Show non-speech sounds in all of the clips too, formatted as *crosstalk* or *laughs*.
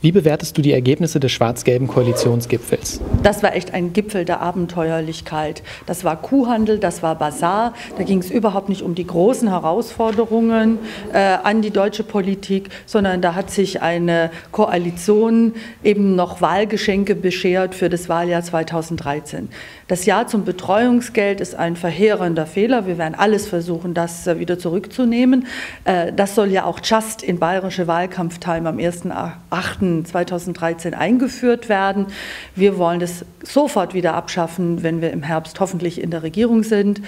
Wie bewertest du die Ergebnisse des schwarz-gelben Koalitionsgipfels? Das war echt ein Gipfel der Abenteuerlichkeit. Das war Kuhhandel, das war Bazar. Da ging es überhaupt nicht um die großen Herausforderungen äh, an die deutsche Politik, sondern da hat sich eine Koalition eben noch Wahlgeschenke beschert für das Wahljahr 2013. Das Jahr zum Betreuungsgeld ist ein verheerender Fehler. Wir werden alles versuchen, das äh, wieder zurückzunehmen. Äh, das soll ja auch just in bayerische Wahlkampftime am 1.8 2013 eingeführt werden. Wir wollen das sofort wieder abschaffen, wenn wir im Herbst hoffentlich in der Regierung sind.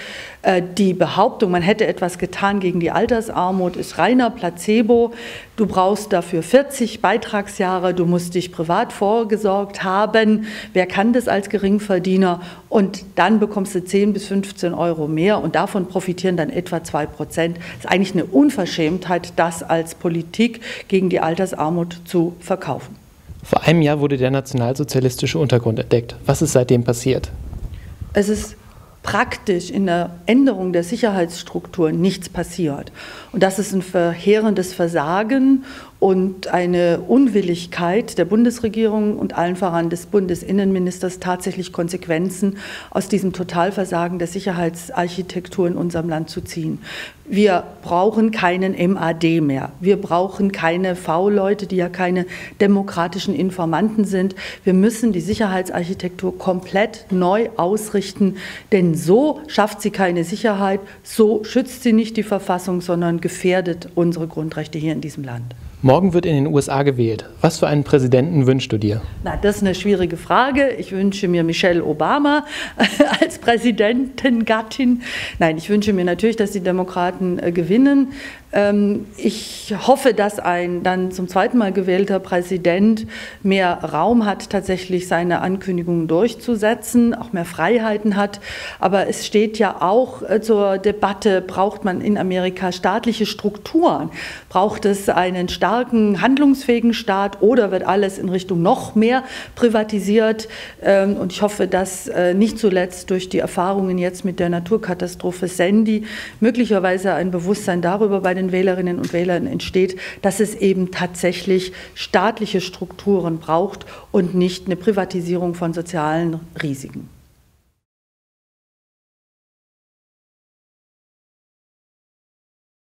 Äh, die Behauptung, man hätte etwas getan gegen die Altersarmut, ist reiner Placebo. Du brauchst dafür 40 Beitragsjahre, du musst dich privat vorgesorgt haben. Wer kann das als Geringverdiener? Und dann bekommst du 10 bis 15 Euro mehr und davon profitieren dann etwa 2 Prozent. Das ist eigentlich eine Unverschämtheit, das als Politik gegen die Altersarmut zu verkaufen verkaufen. Vor einem Jahr wurde der nationalsozialistische Untergrund entdeckt. Was ist seitdem passiert? Es ist praktisch in der Änderung der Sicherheitsstruktur nichts passiert. Und das ist ein verheerendes Versagen und eine Unwilligkeit der Bundesregierung und allen voran des Bundesinnenministers tatsächlich Konsequenzen aus diesem Totalversagen der Sicherheitsarchitektur in unserem Land zu ziehen. Wir brauchen keinen MAD mehr. Wir brauchen keine V-Leute, die ja keine demokratischen Informanten sind. Wir müssen die Sicherheitsarchitektur komplett neu ausrichten, denn so schafft sie keine Sicherheit, so schützt sie nicht die Verfassung, sondern gefährdet unsere Grundrechte hier in diesem Land. Morgen wird in den USA gewählt. Was für einen Präsidenten wünschst du dir? Na, das ist eine schwierige Frage. Ich wünsche mir Michelle Obama *laughs* als Präsidentengattin. Nein, ich wünsche mir natürlich, dass die Demokraten äh, gewinnen. Ähm, ich hoffe, dass ein dann zum zweiten Mal gewählter Präsident mehr Raum hat, tatsächlich seine Ankündigungen durchzusetzen, auch mehr Freiheiten hat. Aber es steht ja auch äh, zur Debatte, braucht man in Amerika staatliche Strukturen? Braucht es einen starken, handlungsfähigen Staat oder wird alles in Richtung noch mehr privatisiert? Ähm, und ich hoffe, dass äh, nicht zuletzt durch die Erfahrungen jetzt mit der Naturkatastrophe Sandy möglicherweise ein Bewusstsein darüber bei den den Wählerinnen und Wählern entsteht, dass es eben tatsächlich staatliche Strukturen braucht und nicht eine Privatisierung von sozialen Risiken.